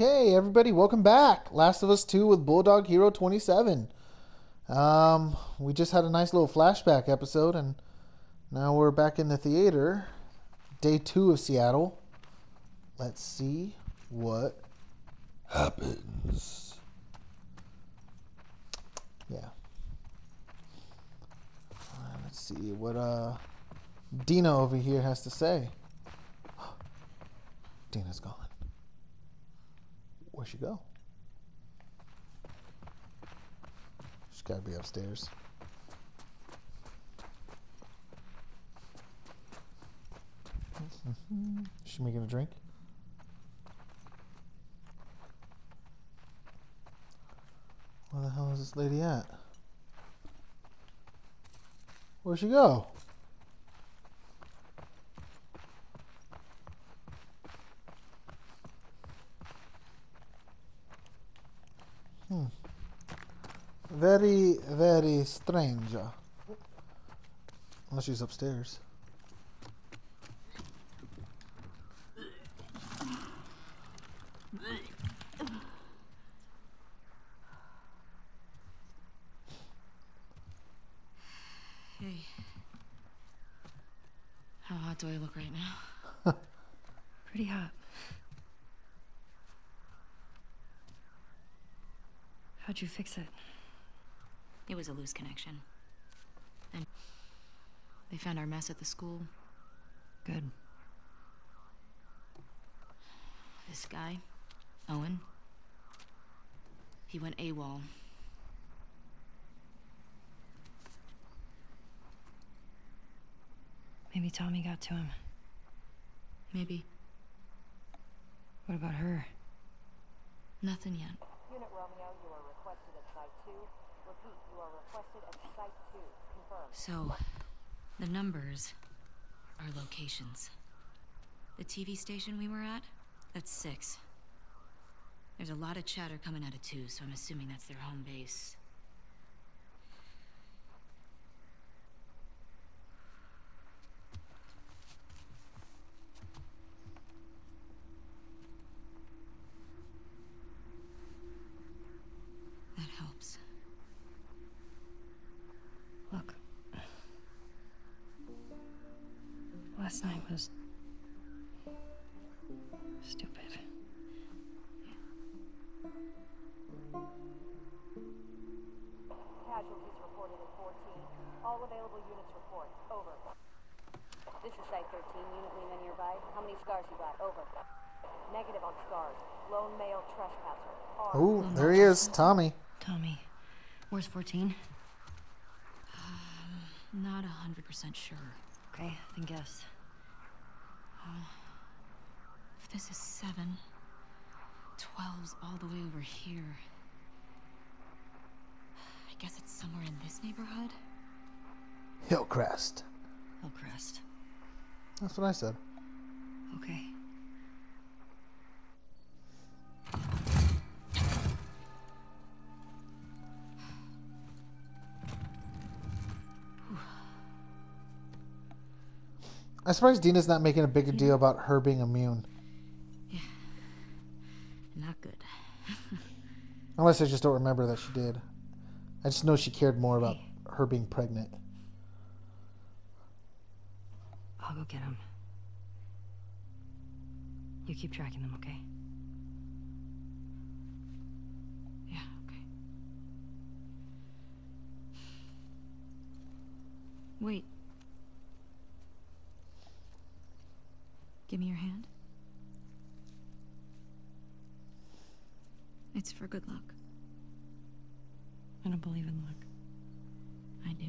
Okay, everybody, welcome back. Last of Us 2 with Bulldog Hero 27. Um, we just had a nice little flashback episode, and now we're back in the theater. Day two of Seattle. Let's see what happens. Yeah. Uh, let's see what uh Dina over here has to say. Dina's gone. Where'd she go? She's gotta be upstairs. Is she making a drink? Where the hell is this lady at? Where'd she go? Hmm. Very, very strange. Unless she's upstairs. Hey. How hot do I look right now? Pretty hot. How'd you fix it? It was a loose connection. And they found our mess at the school. Good. This guy, Owen, he went AWOL. Maybe Tommy got to him. Maybe. What about her? Nothing yet. Unit Romeo, you are requested at Site 2. Repeat, you are requested at Site 2. Confirmed. So, the numbers are locations. The TV station we were at, that's six. There's a lot of chatter coming out of two, so I'm assuming that's their home base. Was. stupid. Casualties reported at 14. All available units report. Over. This is Site 13. Unit Lena nearby. How many scars you got? Over. Negative on scars. Lone male trespasser. R. Oh, there he is, Tommy. Tommy. Where's 14? Um, not a hundred percent sure. Okay, then guess. If this is seven, twelve's all the way over here. I guess it's somewhere in this neighborhood. Hillcrest. Hillcrest. That's what I said. Okay. I'm surprised Dina's not making a bigger deal about her being immune. Yeah. Not good. Unless I just don't remember that she did. I just know she cared more about her being pregnant. I'll go get him. You keep tracking them, okay? Yeah, okay. Wait. Give me your hand. It's for good luck. I don't believe in luck. I do.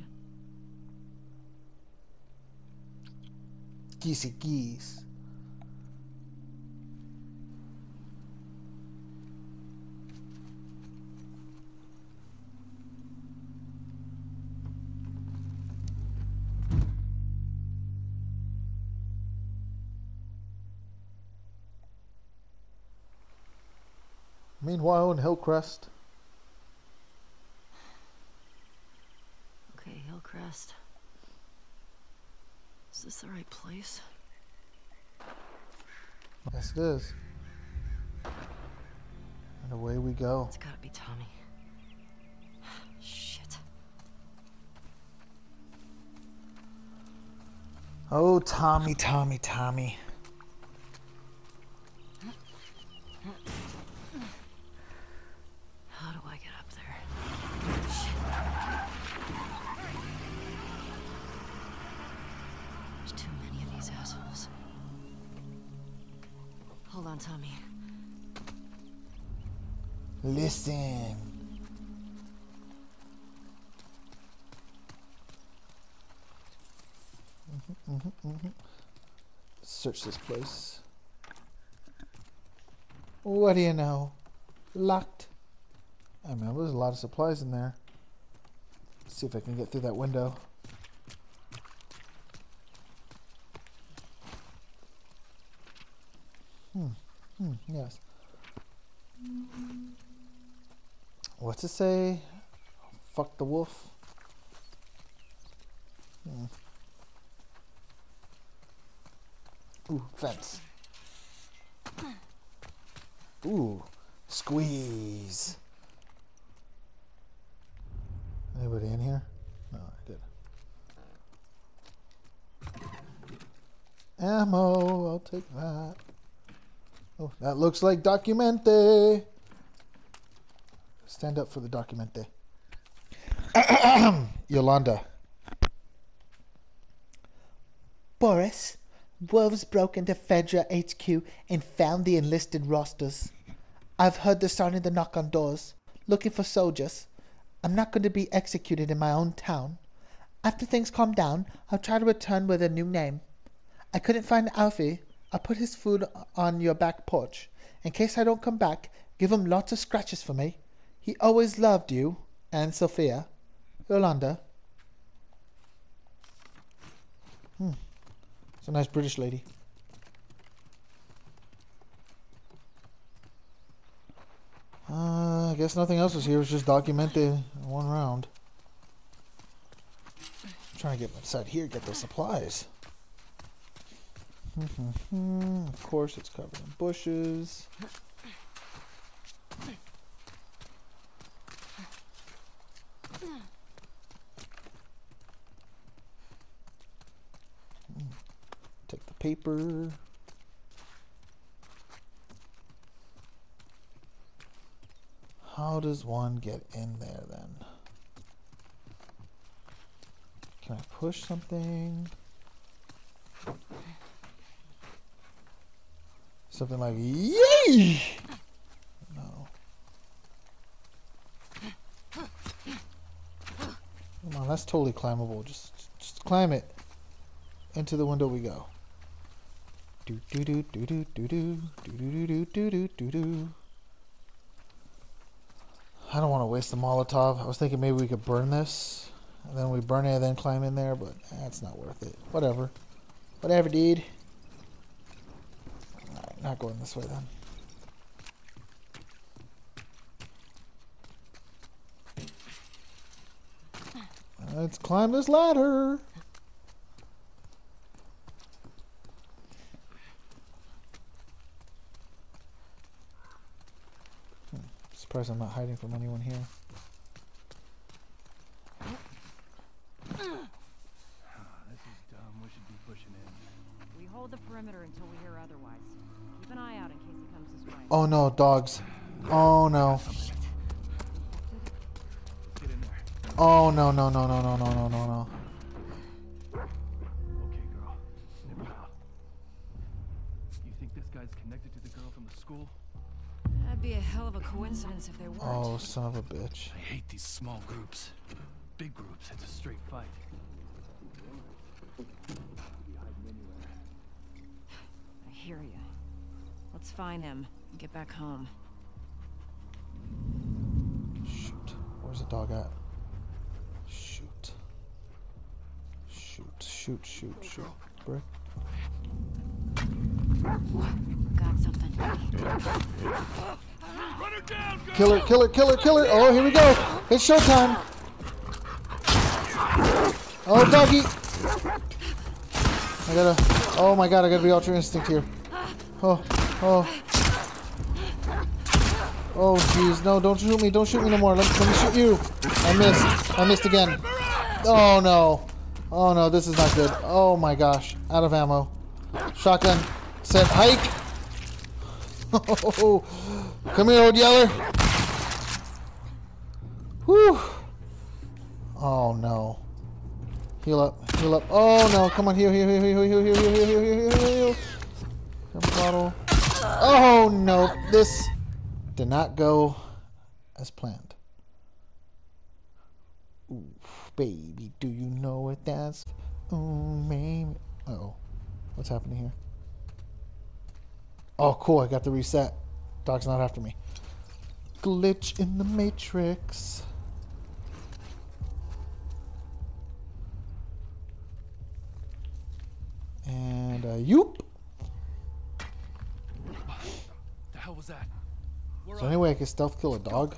Geesey geese. Meanwhile, in Hillcrest, Okay, Hillcrest. Is this the right place? yes, it is. And away we go. It's gotta be Tommy. Shit. Oh, Tommy, Tommy, Tommy. What do you know? Locked. I mean, there's a lot of supplies in there. Let's see if I can get through that window. Hmm. Hmm. Yes. What's it say? Fuck the wolf. Hmm. Ooh, fence. Ooh, squeeze. Anybody in here? No, I did. Ammo, I'll take that. Oh, that looks like Documente. Stand up for the Documente. Yolanda. Boris, Wolves broke into Fedra HQ and found the enlisted rosters. I've heard they're starting to knock on doors, looking for soldiers. I'm not going to be executed in my own town. After things calm down, I'll try to return with a new name. I couldn't find Alfie. I'll put his food on your back porch. In case I don't come back, give him lots of scratches for me. He always loved you and Sophia. Yolanda. Hmm. It's a nice British lady. Uh, I guess nothing else was here. It was just documented one round. I'm trying to get inside here, get the supplies. of course, it's covered in bushes. Paper. How does one get in there then? Can I push something? Something like yay! No. Come on, that's totally climbable. Just, just climb it. Into the window we go. Do do do do do do do do do do do do do. I don't want to waste the Molotov. I was thinking maybe we could burn this, and then we burn it and then climb in there, but that's not worth it. Whatever. Whatever, dude. Not going this way then. Let's climb this ladder. Hmm, Surprised I'm not hiding from anyone here. This is dumb. We should be pushing in. We hold the perimeter until we hear otherwise. Keep an eye out in case he comes this way. Oh no, dogs. Oh no. Get in there. Oh no no no no no no no no no. Son of a bitch. I hate these small groups. Big groups, it's a straight fight. I hear you. Let's find him and get back home. Shoot. Where's the dog at? Shoot. Shoot, shoot, shoot, shoot. Brick. Got something. Killer, killer, killer, killer. Oh, here we go. It's showtime. Oh, doggy. I gotta. Oh my god, I gotta be ultra instinct here. Oh, oh. Oh jeez, no, don't shoot me, don't shoot me no more. Let, let me shoot you. I missed. I missed again. Oh no. Oh no, this is not good. Oh my gosh. Out of ammo. Shotgun. Set hike. Oh, come here, old yeller. Whew. Oh no. Heal up, heal up. Oh no, come on, heal, heal, heal, heal, heal, heal, heal, heal, heal, heal, heal. Come bottle. Oh no, this did not go as planned. Ooh, baby, do you know what that's? Oh, baby. Uh oh, what's happening here? Oh, cool, I got the reset. Dog's not after me. Glitch in the matrix. And uh, yoop. The hell was that? Is there any way I can stealth kill a dog?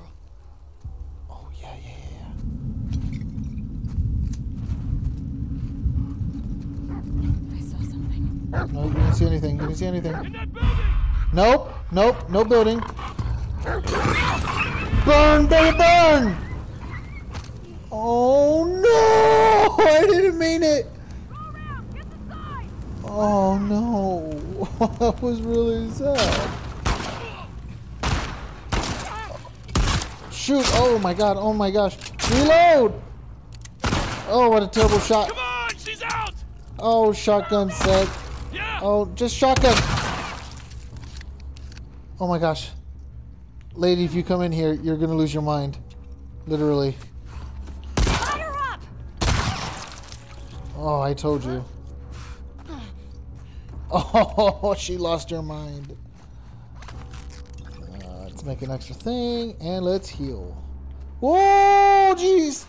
Oh yeah, yeah, yeah. I saw something. yeah. No, you didn't see anything. You didn't see anything. In that building! Nope, nope, no building. Burn, baby, burn! Oh no! I didn't mean it. Oh no! that was really sad. Shoot! Oh my god! Oh my gosh! Reload! Oh, what a terrible shot! Come on, she's out! Oh, shotgun set. Oh, just shotgun. Oh my gosh. Lady, if you come in here, you're gonna lose your mind. Literally. Oh, I told you. Oh, she lost her mind. Uh, let's make an extra thing, and let's heal. Whoa, jeez!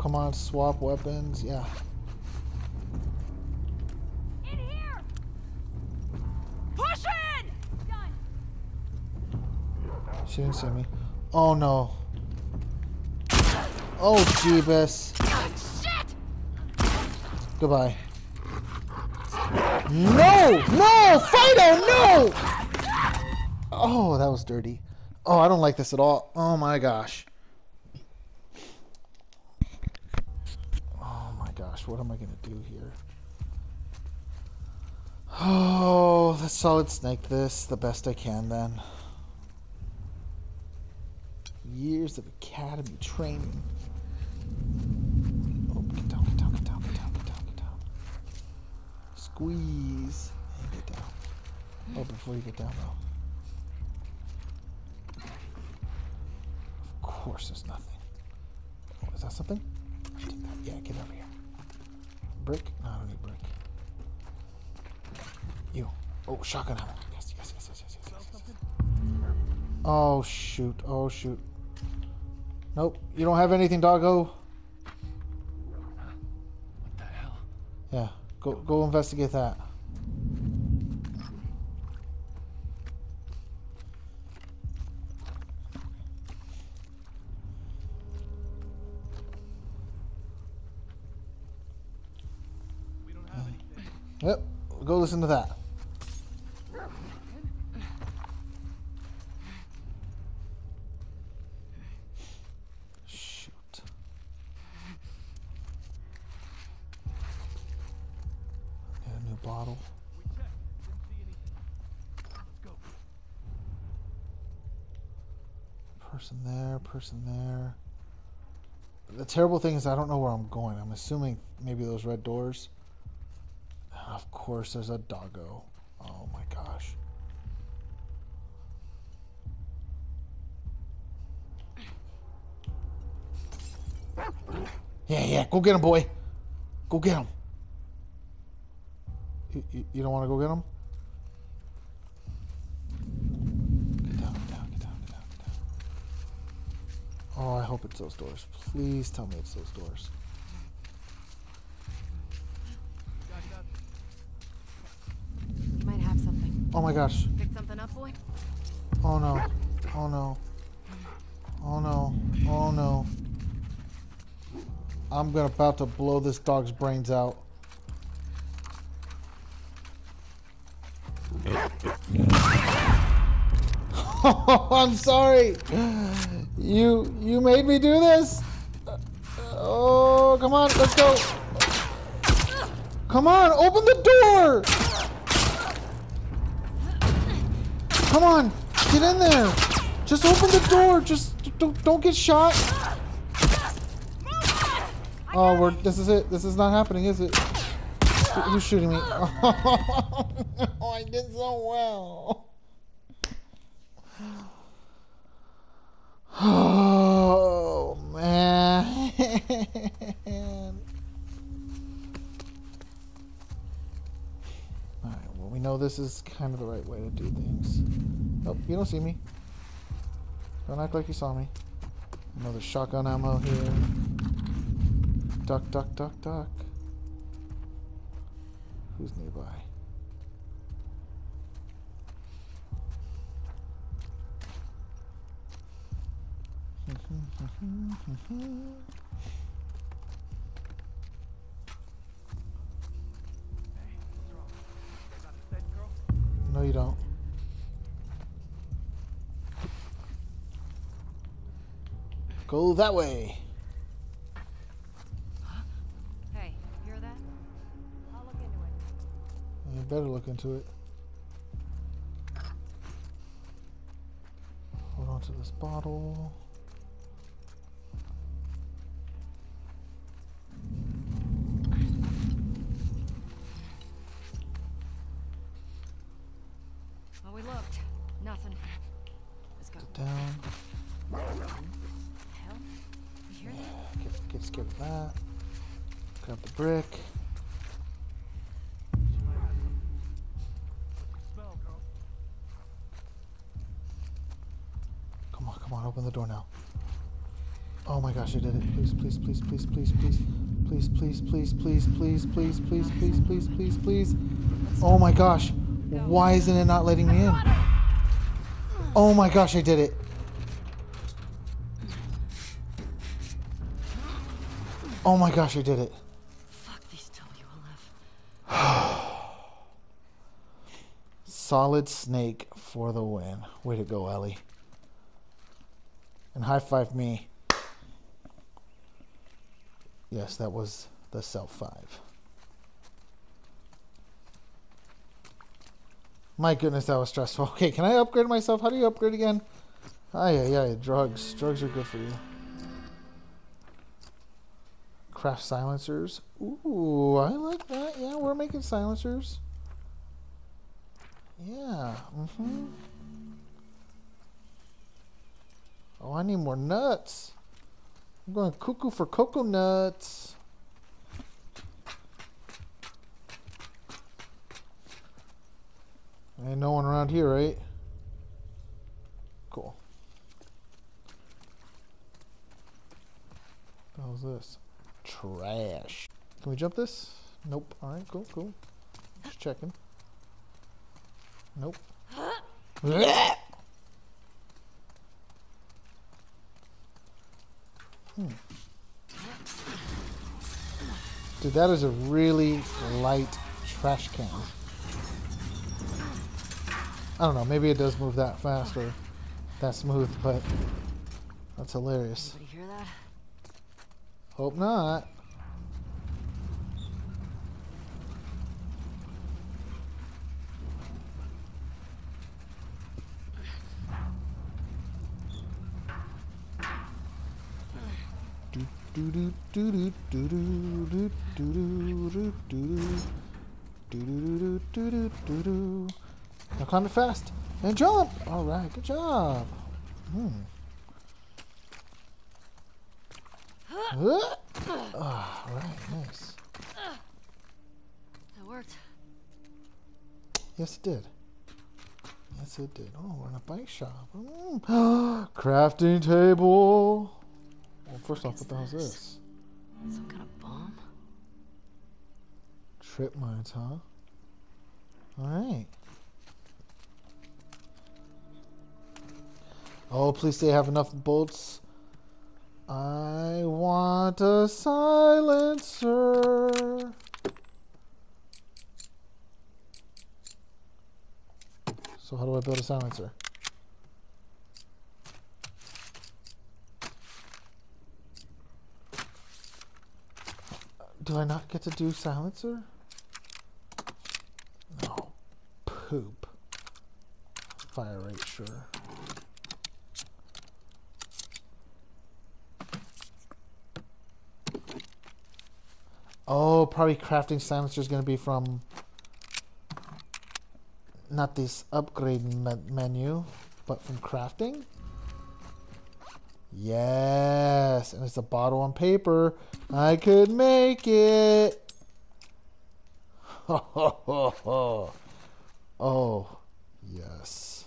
Come on, swap weapons. Yeah. In here! Push in! Done. She didn't see me. Oh no. Oh Jeebus. Shit! Goodbye. No! No! Fido, no! Oh, that was dirty. Oh, I don't like this at all. Oh my gosh. Oh my gosh, what am I gonna do here? Oh, let's solid snake this the best I can then. Years of academy training. Oh, get down, get down, get down, get down, get down, get down. Squeeze and get down. Oh, before you get down though. Of course, there's nothing. Oh, is that something? Yeah, get over here. Brick? No, I don't need brick. You. Oh, shotgun ammo. Yes, yes, yes, yes, yes, yes, yes, yes. Oh shoot! Oh shoot! Nope. You don't have anything, doggo. What the hell? Yeah. Go go investigate that. Yep. Go listen to that. Shoot. Get a new bottle. Person there, person there. The terrible thing is I don't know where I'm going. I'm assuming maybe those red doors. Course there's a doggo. Oh my gosh. Yeah, yeah, go get him, boy. Go get him. You, you, you don't want to go get him? Get down, get down, get down, get down, get down. Oh, I hope it's those doors. Please tell me it's those doors. Oh my gosh. Pick something up, boy? Oh no. Oh no. Oh no. Oh no. I'm gonna about to blow this dog's brains out. Oh! I'm sorry. You you made me do this. Oh, come on, let's go. Come on, open the door. Come on, get in there. Just open the door. Just don't don't get shot. Oh, we're this is it. This is not happening, is it? Who- Who's shooting me? Oh, I did so well. Oh man. we know this is kind of the right way to do things. Nope, you don't see me. Don't act like you saw me. Another shotgun ammo here. Duck, duck, duck, duck. Who's nearby? Hey, what's wrong? You got a dead girl? No, you don't. Go that way. Hey, hear that? I'll look into it. You better look into it. Hold on to this bottle. Nothing. Let's go. Down. Hell? You hear that? Get, get scared of that. Grab the brick. She might have some. What's the smell, girl? Come on, come on, open the door now. Oh my gosh, I did it. Please, please, please, please, please, please. Please, please, please, please, please, please, please, please, please, please, please. Oh my gosh. Why isn't it not letting me in? Oh my gosh, I did it. Oh my gosh, I did it. Fuck these WLF. Solid snake for the win. Way to go, Ellie. And high five me. Yes, that was the self five. My goodness, that was stressful. Okay, can I upgrade myself? How do you upgrade again? Ah, yeah, yeah, drugs. Drugs are good for you. Craft silencers. Ooh, I like that. Yeah, we're making silencers. Yeah. Mm-hmm. Oh, I need more nuts. I'm going cuckoo for cocoa Ain't no one around here, right? Cool. How's this? Trash. Can we jump this? Nope. Alright, cool, cool. Just checking. Nope. Hmm. Dude, that is a really light trash can. I don't know, maybe it does move that fast or that smooth, but that's hilarious. That? Hope not. Do do do do do do do do do do do do do Now climb it fast and jump. All right, good job. Hmm. Uh, ah, all right, nice. That worked. Yes, it did. Yes, it did. Oh, we're in a bike shop. Mm. Crafting table. Well, first off, what the hell is this? Some kind of bomb? Trip mines, huh? All Oh, please say I have enough bolts. I want a silencer. So how do I build a silencer? Do I not get to do silencer? No. Poop. Fire rate, sure. Oh, probably crafting silencer is going to be from not this upgrade me menu, but from crafting. Yes, and it's a bottle on paper. I could make it. oh, yes.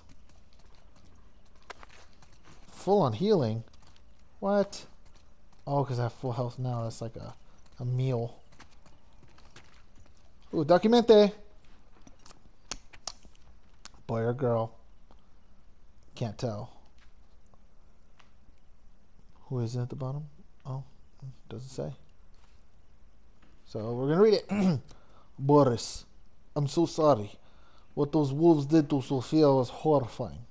Full on healing. What? Oh, because I have full health now. That's like a, a meal. Ooh, documente. Boy or girl. Can't tell. Who is it at the bottom? Oh, doesn't say. So we're gonna read it. Boris, I'm so sorry. What those wolves did to Sofia was horrifying.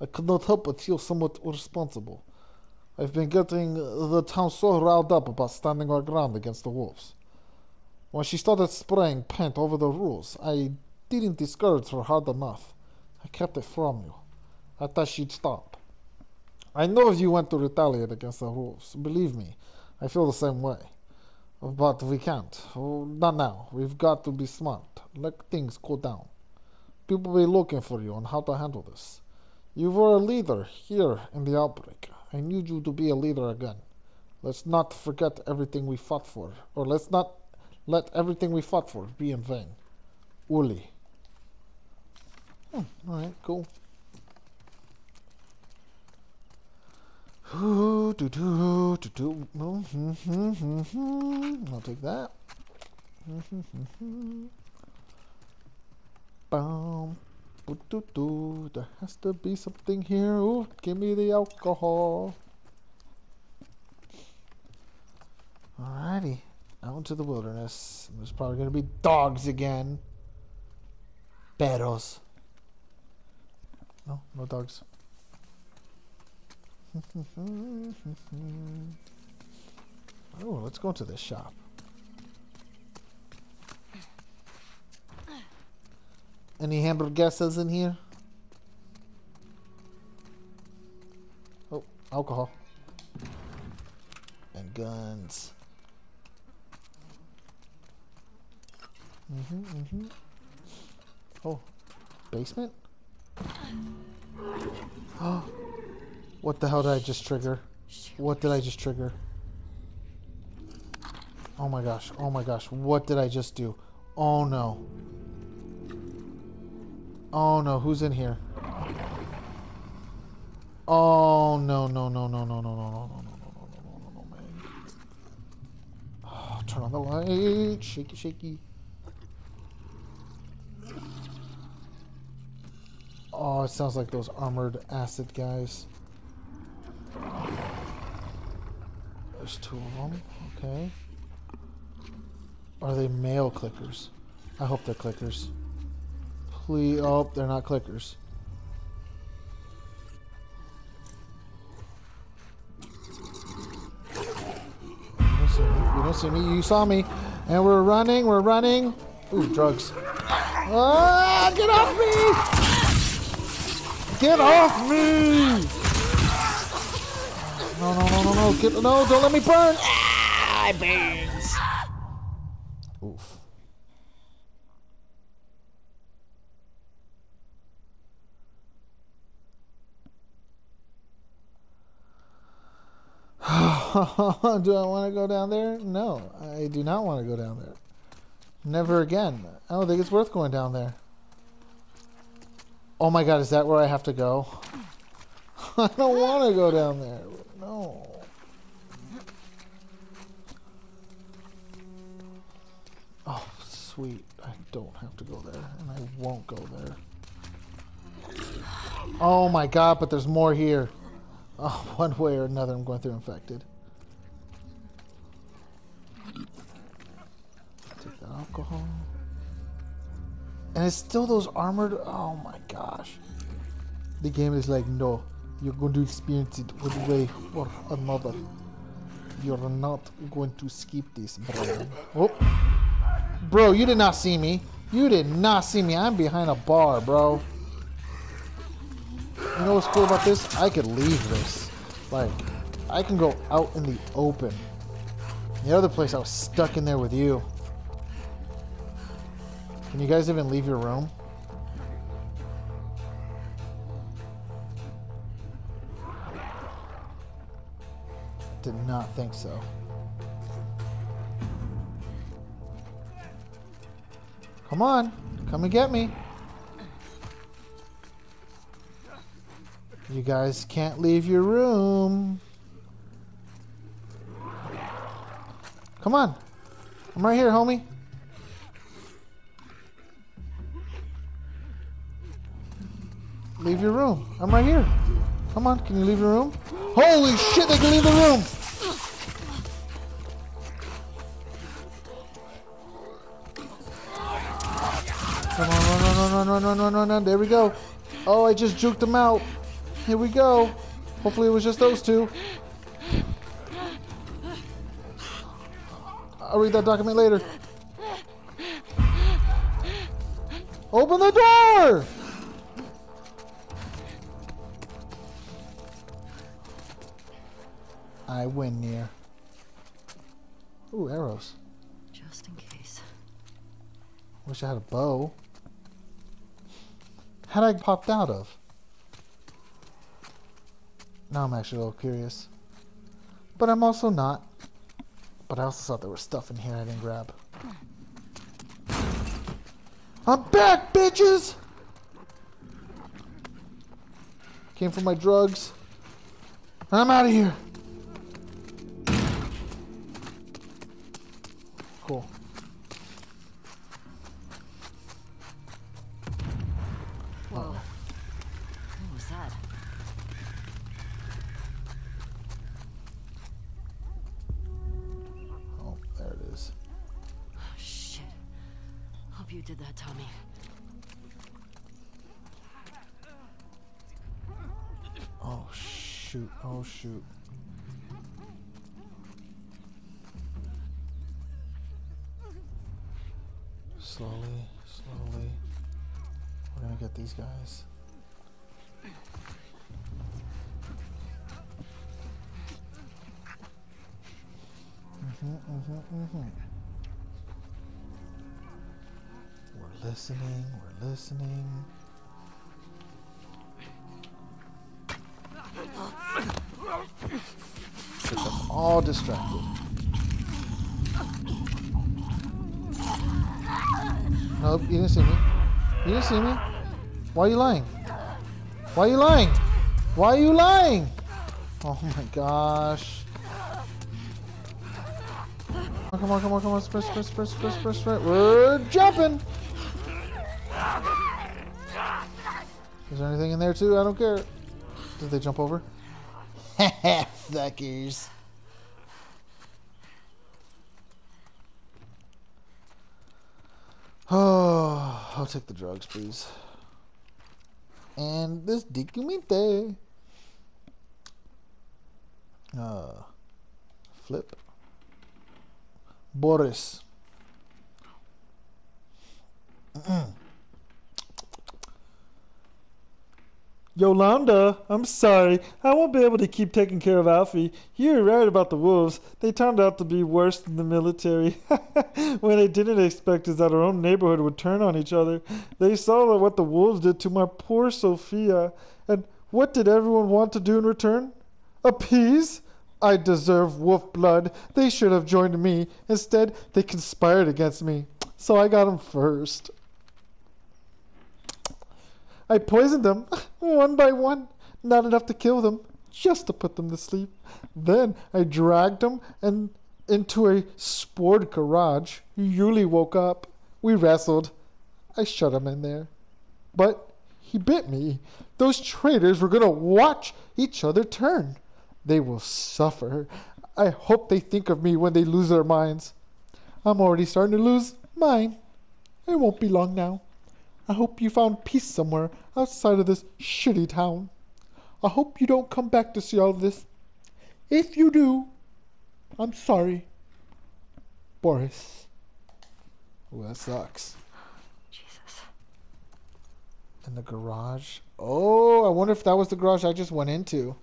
I could not help but feel somewhat responsible. I've been getting the town so riled up about standing our ground against the wolves. When she started spraying paint over the rules, I didn't discourage her hard enough. I kept it from you. I thought she'd stop. I know you want to retaliate against the rules. Believe me, I feel the same way. But we can't. Oh, not now. We've got to be smart. Let things cool down. People will be looking for you on how to handle this. You were a leader here in the outbreak. I need you to be a leader again. Let's not forget everything we fought for. Or let's not let everything we fought for be in vain. Uli. Hmm, Alright, cool. Ooh, do, do, do, do. Mm, mm, mm, mm, mm. I'll take that. Bum. There has to be something here. Ooh, give me the alcohol. Alrighty. Out into the wilderness. There's probably going to be dogs again. Perros. No, no dogs. oh, let's go into this shop. Any hamburguesas in here? Oh, alcohol. And guns. Mm-hmm, mm-hmm. Oh, basement? Oh, what the hell did I just trigger? What did I just trigger? Oh my gosh, oh my gosh, what did I just do? Oh no. Oh no, who's in here? Oh no, no, no, no, no, no, no, no, no, no, no, no, no, no, no, man. Oh, turn on the light. Shaky, shaky. Oh, it sounds like those armored acid guys. There's two of them. Okay. Are they male clickers? I hope they're clickers. Please. Oh, they're not clickers. You don't see me. You saw me. And we're running. We're running. Ooh, drugs. Ah, get off me! Get off me! No, no, no, no, no. Get, no, don't let me burn! Ah, it burns! Oof. do I want to go down there? No, I do not want to go down there. Never again. I don't think it's worth going down there. Oh my god, is that where I have to go? I don't want to go down there. No. Oh, sweet. I don't have to go there, and I won't go there. Oh my god, but there's more here. Oh, one way or another, I'm going through infected. Take that alcohol. And it's still those armored. Oh my gosh. The game is like, no, you're going to experience it one way or another. You're not going to skip this, bro. Oh. Bro, you did not see me. You did not see me. I'm behind a bar, bro. You know what's cool about this? I could leave this. Like, I can go out in the open. The other place, I was stuck in there with you. Can you guys even leave your room? Did not think so. Come on, come and get me. You guys can't leave your room. Come on. I'm right here, homie. Your room. I'm right here. Come on, can you leave your room? Holy shit, they can leave the room! Come on, run, run, run, run, run, run, run, run. There we go. Oh, I just juked them out. Here we go. Hopefully it was just those two. I'll read that document later. Open the door! Had a bow. How'd I popped out of? Now I'm actually a little curious. But I'm also not. But I also thought there was stuff in here I didn't grab. I'm back, bitches! Came for my drugs. I'm out of here. Shoot, oh shoot. Slowly, slowly. We're gonna get these guys. Mhm, mhm, mhm. We're listening, we're listening. Distracted. Nope, you didn't see me. You didn't see me. Why are you lying? Why are you lying? Why are you lying? Oh my gosh. Oh, come on, come on, come on. Sprint, sprint, sprint, sprint, sprint, sprint. We're jumping. Is there anything in there too? I don't care. Did they jump over? Fuckers. Oh, I'll take the drugs, please. And this documente. Uh, flip. Boris. Yolanda, I'm sorry. I won't be able to keep taking care of Alfie. You were right about the wolves. They turned out to be worse than the military. what I didn't expect is that our own neighborhood would turn on each other. They saw what the wolves did to my poor Sophia. And what did everyone want to do in return? Appease? I deserve wolf blood. They should have joined me. Instead, they conspired against me. So I got them first. I poisoned them one by one, not enough to kill them, just to put them to sleep. Then I dragged them and into a sport garage. Yuli woke up. We wrestled. I shut him in there. But he bit me. Those traitors were going to watch each other turn. They will suffer. I hope they think of me when they lose their minds. I'm already starting to lose mine. It won't be long now. I hope you found peace somewhere outside of this shitty town. I hope you don't come back to see all of this. If you do, I'm sorry. Boris. Ooh, that sucks. Jesus. In the garage. Oh, I wonder if that was the garage I just went into.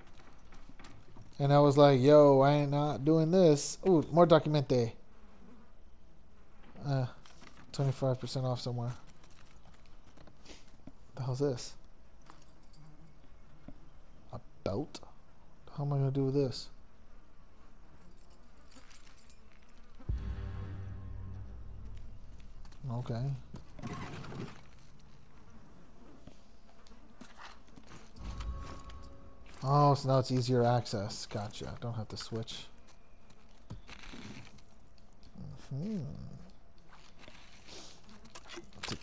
And I was like, yo, I ain't not doing this. Ooh, more documente. Uh, 25% off somewhere. The hell's this? A belt? How am I going to do with this? Okay. Oh, so now it's easier access. Gotcha. Don't have to switch. hmm Take the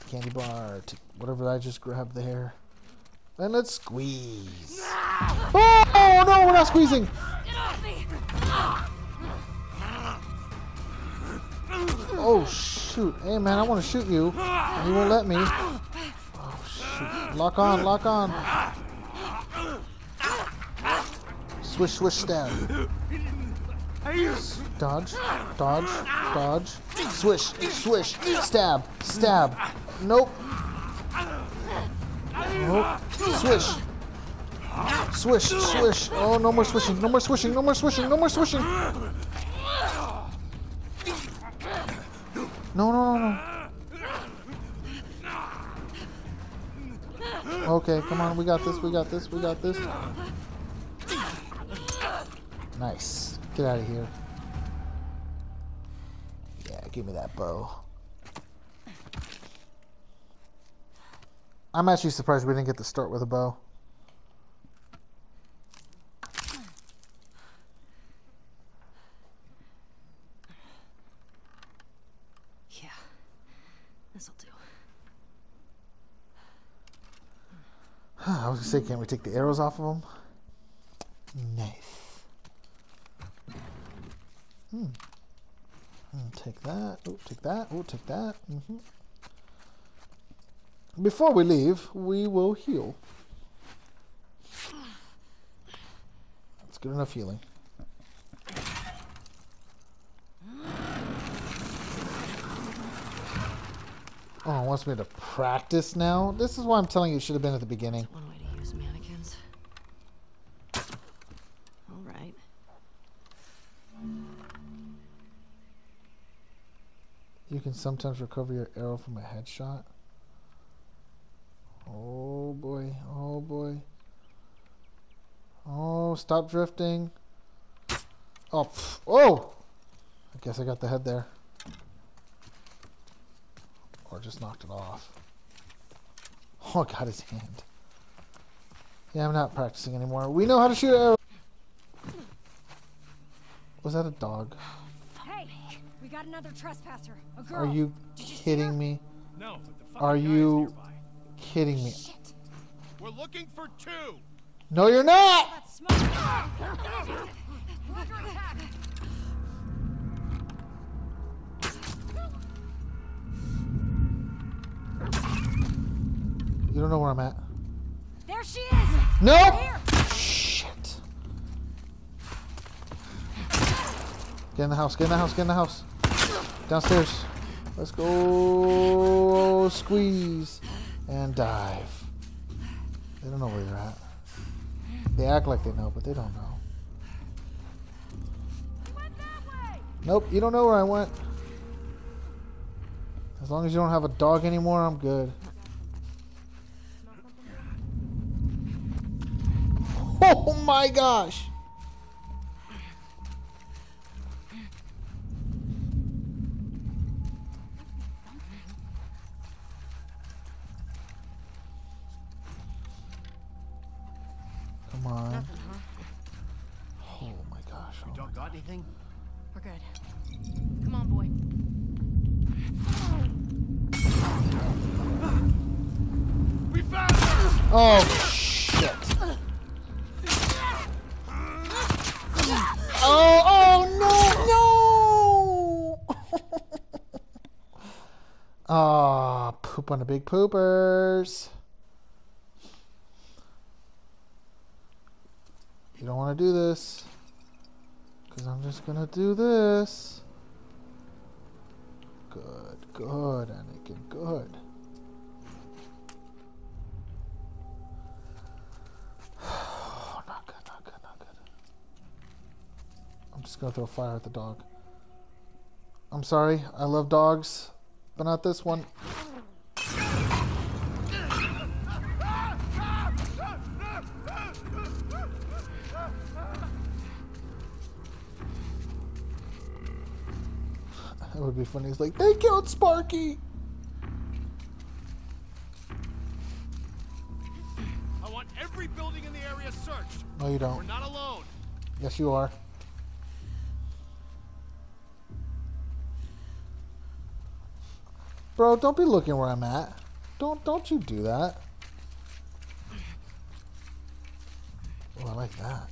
candy bar. Take whatever I just grabbed there. And let's squeeze. Oh no, we're not squeezing. Oh shoot! Hey man, I want to shoot you. And you won't let me. Oh shoot! Lock on, lock on. Swish, swish, stab. Dodge, dodge, dodge. Swish, swish, stab, stab. Nope. Nope. Swish. Swish, swish. Oh, no more swishing, no more swishing, no more swishing, no more swishing. No, no, no, no. Okay, come on, we got this, we got this, we got this. Nice. Get out of here. Yeah, give me that bow. I'm actually surprised we didn't get to start with a bow. Yeah. This'll do. I was gonna say, can't we take the arrows off of them? Nice. Hmm. Hmm, Take that. Oh, take that. Oh, take that. hmm Before we leave, we will heal. That's good enough healing. Oh, it wants me to practice now? This is why I'm telling you it should have been at the beginning. One way to use mannequins. All right. You can sometimes recover your arrow from a headshot. Oh boy, oh boy. Oh, stop drifting. Oh, pff, oh! I guess I got the head there. Or just knocked it off. Oh, I got his hand. Yeah, I'm not practicing anymore. We know how to shoot arrows. Was that a dog? Hey, we got another trespasser. A girl. Are you kidding me? No, but the Are guy is you nearby. Kidding me? We're looking for two. No, you're not! That's smart. We're under attack. You don't know where I'm at. There she is. Nope! Shit. Get in the house, get in the house, get in the house. Downstairs. Let's go. Squeeze. And dive. They don't know where you're at. They act like they know, but they don't know. Nope, you don't know where I went. As long as you don't have a dog anymore, I'm good. Oh my gosh! Come on. Oh my gosh. oh Don't got anything? We're good. Come on, boy. We found her! Oh shit! Oh oh no no! Ah, poop on the big poopers. You don't want to do this. Because I'm just gonna do this. Good, good, Anakin, good. Oh, not good, not good, not good. I'm just gonna throw fire at the dog. I'm sorry, I love dogs, but not this one. Be funny. He's like, they killed Sparky. I want every building in the area searched. No, you We're don't. not alone. Yes, you are. Bro, don't be looking where I'm at. Don't don't you do that. Oh, I like that.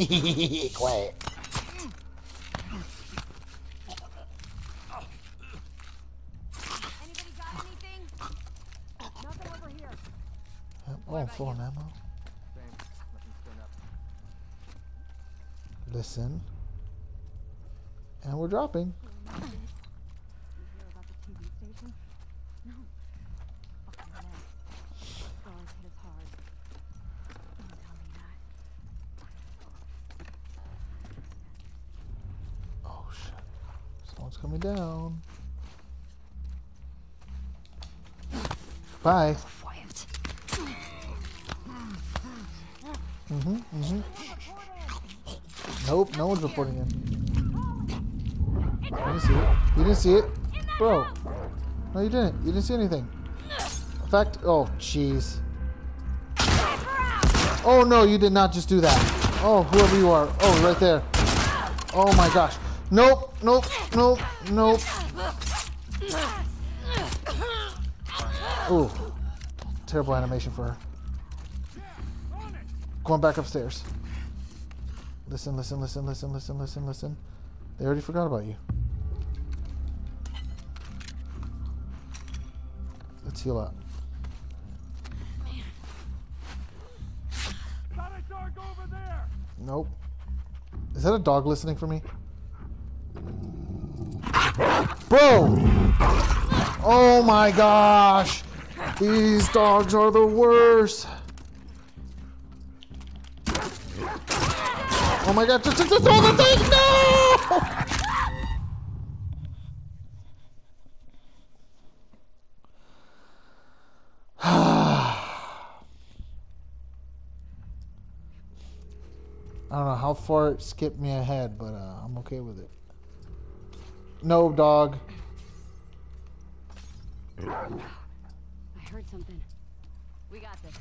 Quiet. Anybody got anything? Nothing over here. Yep, Oh, full on ammo. Same. Nothing's turned up. Listen. And we're dropping. You hear about the TV station? No. Fucking mess. Scars hit us hard. Don't tell me that. Oh shit. Someone's coming down. Bye. Quiet. Mm-hmm. Mm-hmm. Nope, no one's reporting in. You didn't see it. You didn't see it. Bro. No, you didn't. You didn't see anything. In fact, oh, jeez. Oh, no, you did not just do that. Oh, whoever you are. Oh, right there. Oh, my gosh. Nope, nope, nope, nope. Ooh. Terrible animation for her. Going back upstairs. Listen, listen, listen, listen, listen, listen, listen. They already forgot about you. Let's heal up. Nope. Is that a dog listening for me? Bro! Oh my gosh! These dogs are the worst! Oh my god, just, just, just throw the thing! No! I don't know how far it skipped me ahead, but uh, I'm okay with it. No, dog. Heard something. We got this.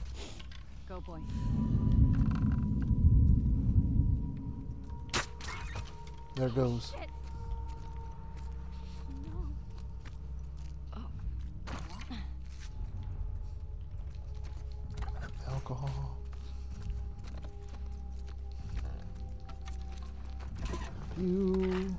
Go, boy. There goes. Oh. Alcohol. You.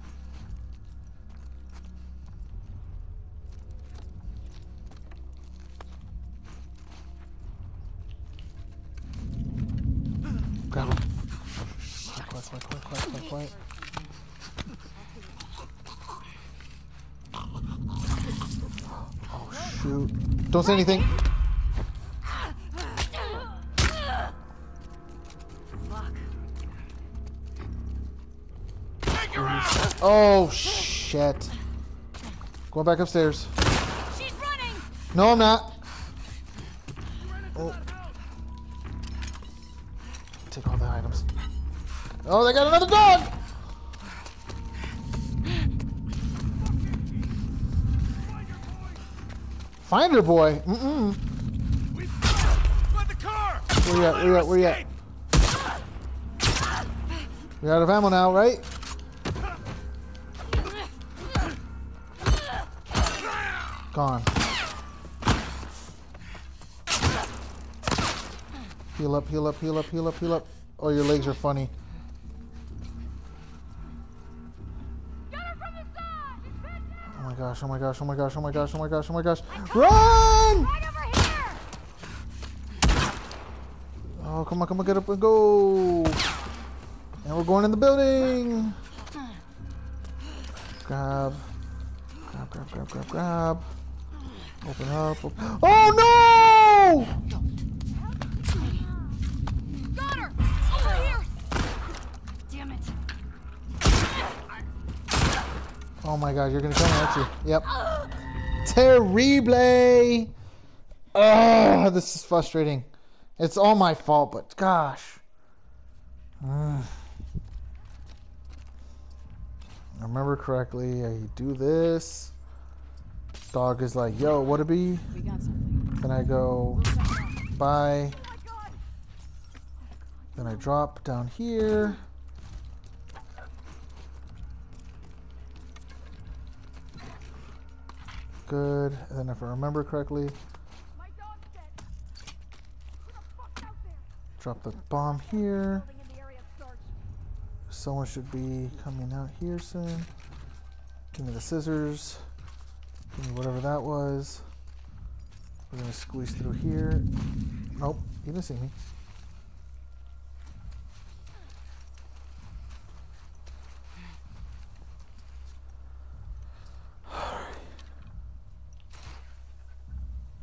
Don't say anything. Oh shit. Going back upstairs. She's running! No, I'm not. Oh. Take all the items. Oh, they got another dog! Finder boy. Mm-mm. Where you at? Where you at? Where you at? We're out of ammo now, right? Gone. Heal up, heal up, heal up, heal up, heal up. Oh, your legs are funny. Gosh, oh my gosh, oh my gosh, oh my gosh, oh my gosh, oh my gosh. Run! Oh, come on, come on, get up and go. And we're going in the building. Grab. Grab, grab, grab, grab, grab. Open up. Open. Oh no! Oh my god, you're gonna kill me, aren't you? Yep. Terrible! Ugh, this is frustrating. It's all my fault, but gosh. Ugh. I remember correctly, I do this. Dog is like, yo, what it be? We. Then I go, bye. Then I drop down here. Good. And then if I remember correctly, drop the bomb here. Someone should be coming out here soon. Give me the scissors. Give me whatever that was. We're gonna squeeze through here. Nope, he didn't see me.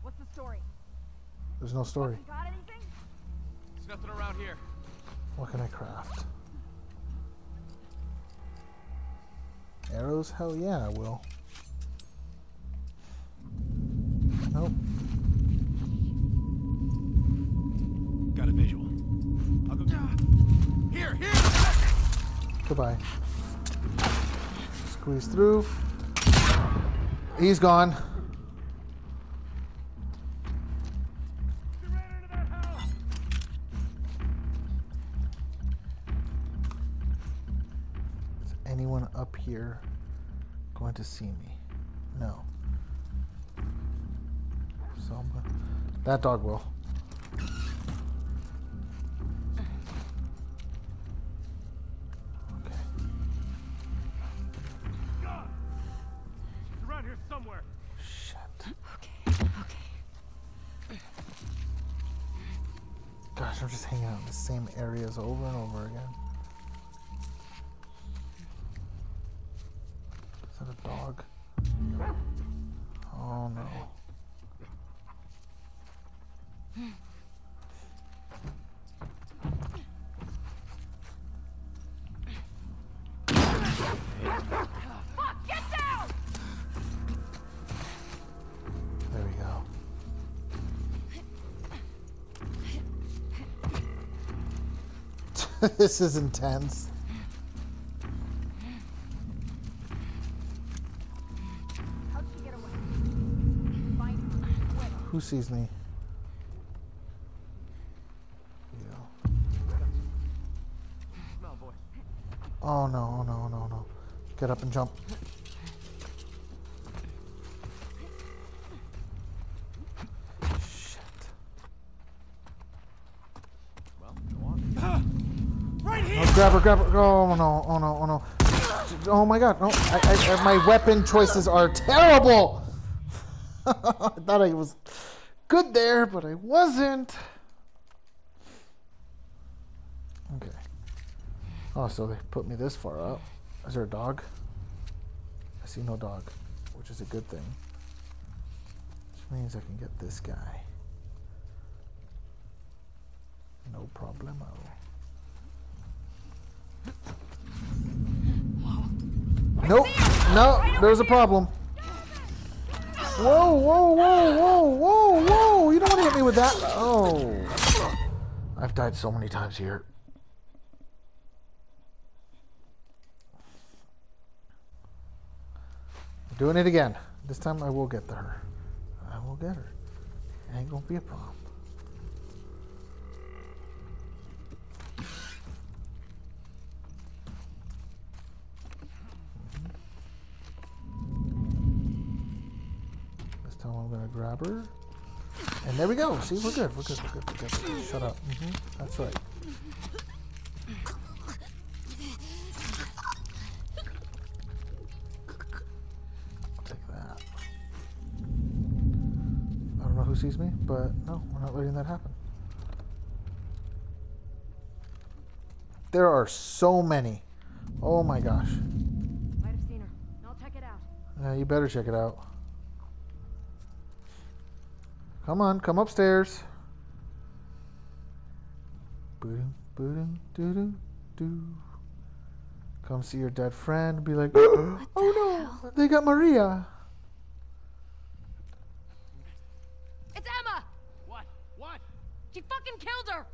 What's the story? There's no story. There's nothing around here. What can I craft? Arrows? Hell yeah, I will. Nope. Got a visual. I'll go. Here, here! Goodbye. Squeeze through. He's gone. Here going to see me? No. Someone. That dog will. Okay. God! She's around here somewhere. Shit. Okay, okay. Gosh, I'm just hanging out in the same areas over and over again. this is intense. How'd she get away? Find her. Who sees me? Boy. Oh no, oh no, oh, no, oh, no. Get up and jump. Grab her, grab her. Oh no, oh no, oh no. Oh my god, no. I, I, my weapon choices are terrible! I thought I was good there, but I wasn't. Okay. Oh, so they put me this far up. Is there a dog? I see no dog, which is a good thing. Which means I can get this guy. No problemo. Nope. No, there's a problem. Whoa, whoa, whoa, whoa, whoa, whoa. You don't want to hit me with that. Oh. I've died so many times here. Doing it again. This time I will get to her. I will get her. Ain't gonna be a problem. I'm gonna grab her. And there we go. See, we're good. We're good. We're good. We're good. We're good. Shut up. Mm -hmm. That's right. Take that. I don't know who sees me, but no, we're not letting that happen. There are so many. Oh my gosh. Might have seen her. I'll check it out. Yeah, you better check it out. Come on, come upstairs. Boo-doo, boo-doo, doo-doo, doo. Come see your dead friend. Be like, oh, oh no, they got Maria. It's Emma! What? What? She fucking killed her!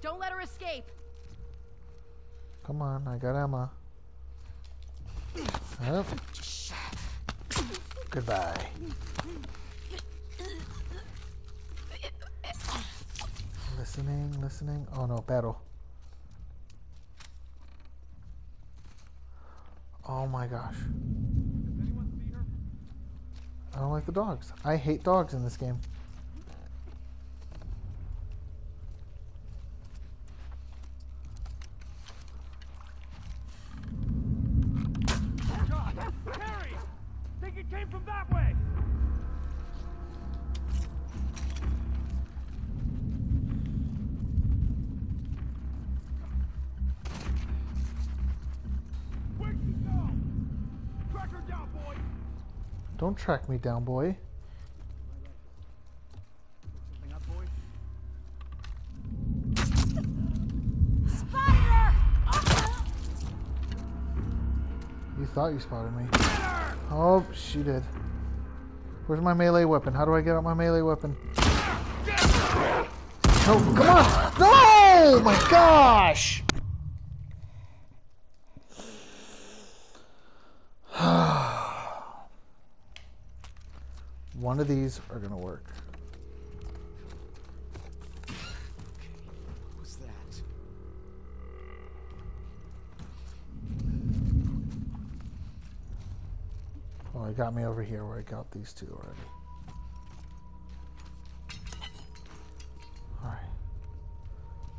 Don't let her escape. Come on, I got Emma. Yep. Goodbye. Listening, listening. Oh no, battle. Oh my gosh. I don't like the dogs. I hate dogs in this game. Don't track me down, boy. You thought you spotted me. Oh, she did. Where's my melee weapon? How do I get out my melee weapon? Oh, come on! No! Oh my gosh! One of these are gonna work. What's that? Oh, it got me over here where I got these two already. Alright.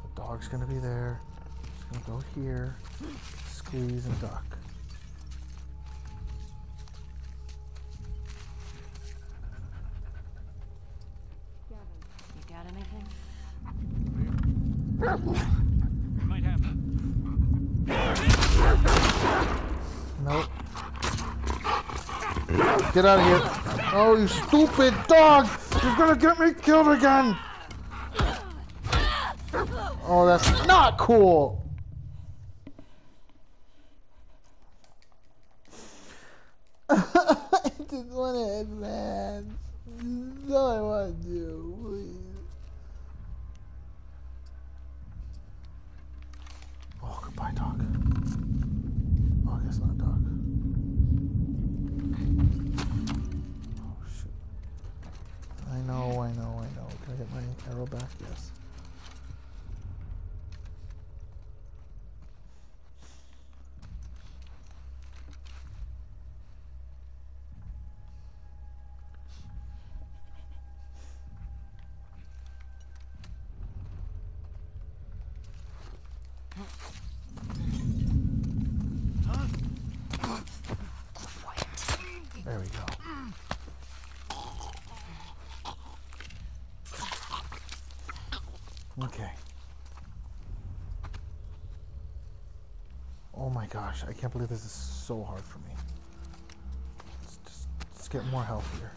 The dog's gonna be there. Just gonna go here, squeeze and duck. Get out of here. Oh, you stupid dog! You're gonna get me killed again! Oh, that's not cool! I just want to advance. That's all I want to do, please. Oh, goodbye, dog. Oh, I guess not, get my Okay. Oh my gosh, I can't believe this is so hard for me. Let's just let's get more health here.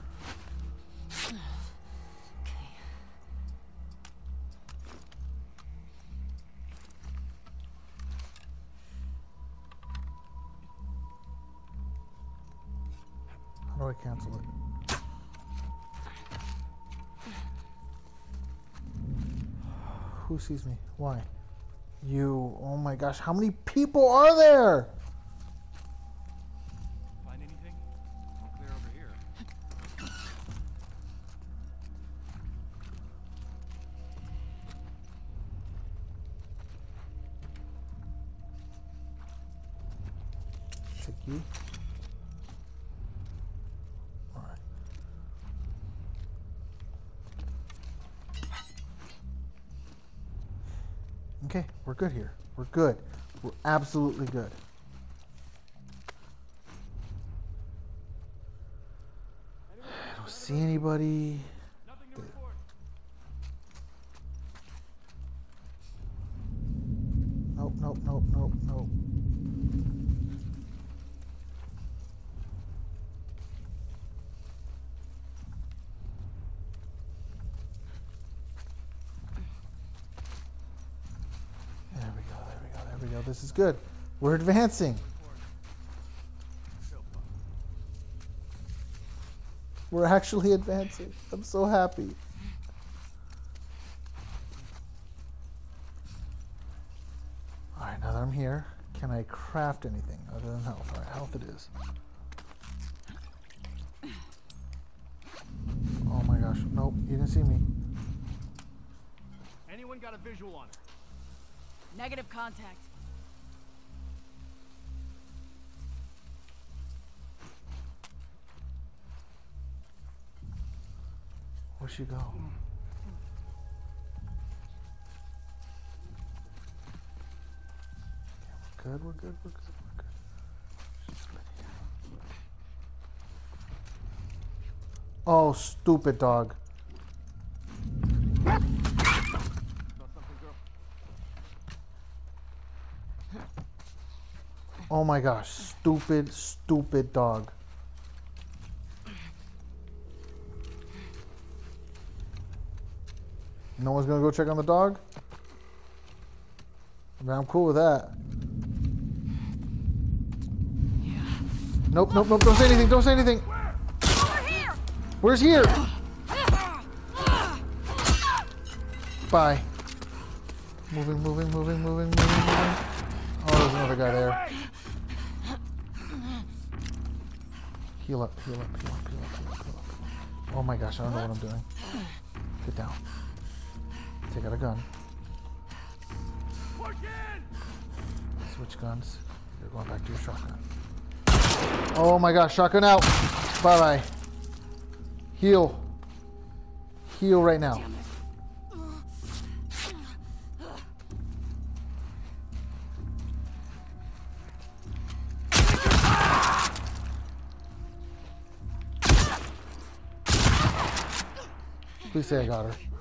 Sees me? Why? You. Oh my gosh, how many people are there? good here. We're good. We're absolutely good. I don't see anybody. Nope, nope, nope, nope, nope. Is good. We're advancing. We're actually advancing. I'm so happy. Alright, now that I'm here, can I craft anything other than health? Alright, health it is. Oh my gosh. Nope, you didn't see me. Anyone got a visual on her? Negative contact. Where'd she go? Okay, we're good, we're good, we're good, we're good. She's right here. Oh, stupid dog. Oh my gosh, stupid, stupid dog. No one's gonna go check on the dog? I mean, I'm cool with that. Nope, nope, nope, don't say anything, don't say anything! Where's here? Bye. Moving, moving, moving, moving, moving, moving. Oh, there's another guy there. Heal up, heal up, heal up, heal up, heal up, heal up. Oh my gosh, I don't know what I'm doing. Get down. Take out a gun. Switch guns. You're going back to your shotgun. Oh my gosh, shotgun out. Bye bye. Heal. Heal right now. Please say I got her.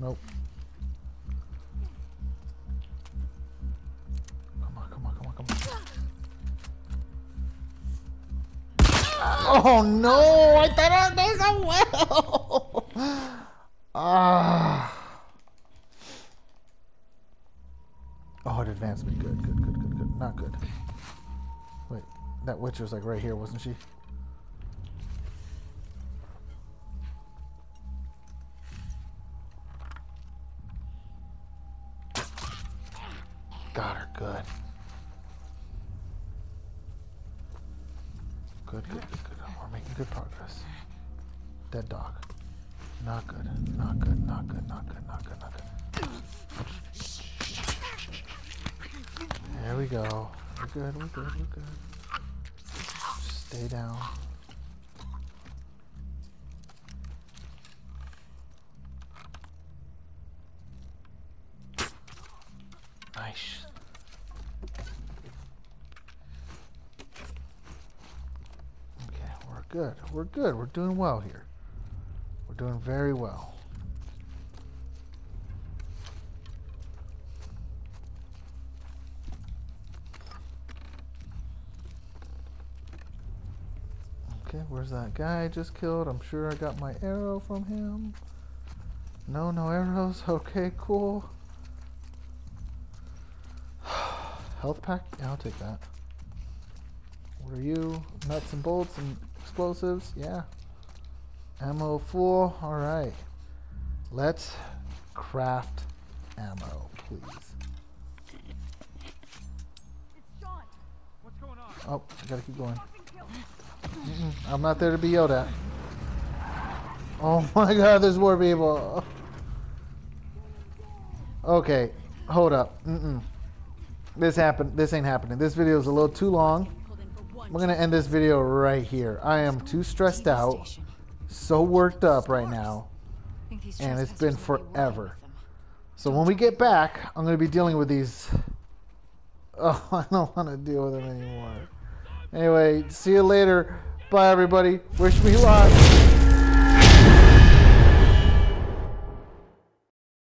Nope. Come on, come on, come on, come on. Oh no! I thought I did so well! Ah. Oh, it advanced me. Good, good, good, good, good. Not good. Wait, that witch was like right here, wasn't she? Got her. Good. Good, good, good, good. We're making good progress. Dead dog. Not good. Not good. Not good. Not good. Not good. Not good. There we go. We're good. We're good. We're good. Stay down. Good. We're good. We're doing well here. We're doing very well. Okay, where's that guy I just killed? I'm sure I got my arrow from him. No, no arrows. Okay, cool. Health pack? Yeah, I'll take that. What are you? Nuts and bolts and explosives? Yeah. Ammo full? Alright. Let's craft ammo, please. Oh, I gotta keep going. Mm-mm, I'm not there to be yelled at. Oh my god, there's more people. Okay, hold up. Mm-mm. This happened. This ain't happening. This video is a little too long. We're gonna end this video right here. I am too stressed out, so worked up right now, and it's been forever. So when we get back, I'm gonna be dealing with these. Oh, I don't want to deal with them anymore. Anyway, see you later. Bye, everybody. Wish me luck.